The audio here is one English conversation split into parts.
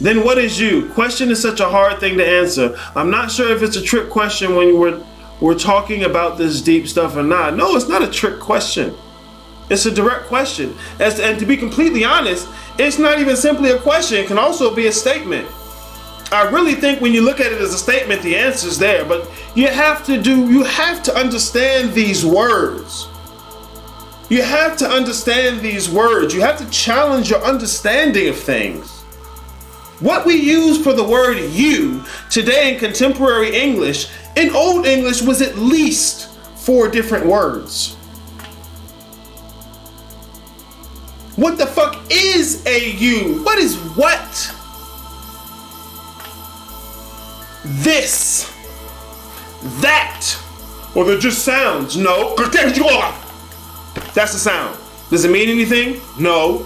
Then what is you? Question is such a hard thing to answer. I'm not sure if it's a trick question when we're we're talking about this deep stuff or not. No, it's not a trick question. It's a direct question. As, and to be completely honest, it's not even simply a question. It can also be a statement. I really think when you look at it as a statement, the answer's there. But you have to do, you have to understand these words. You have to understand these words. You have to challenge your understanding of things. What we use for the word you today in contemporary English, in Old English was at least four different words. What the fuck is a you? What is what? This. That. Or they're just sounds. No. That's the sound. Does it mean anything? No.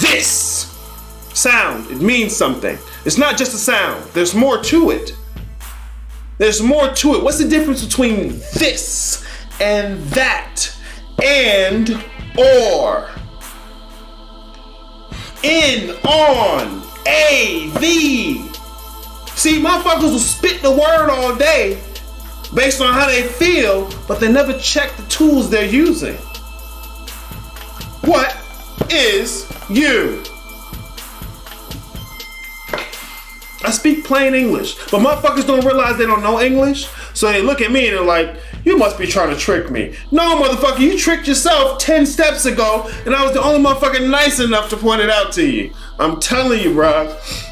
This sound, it means something. It's not just a sound, there's more to it. There's more to it. What's the difference between this and that and or? In, on, a, the. See, motherfuckers will spit the word all day based on how they feel, but they never check the tools they're using. What is you? Speak plain English, but motherfuckers don't realize they don't know English. So they look at me and they're like, you must be trying to trick me. No, motherfucker, you tricked yourself 10 steps ago, and I was the only motherfucker nice enough to point it out to you. I'm telling you, bruh.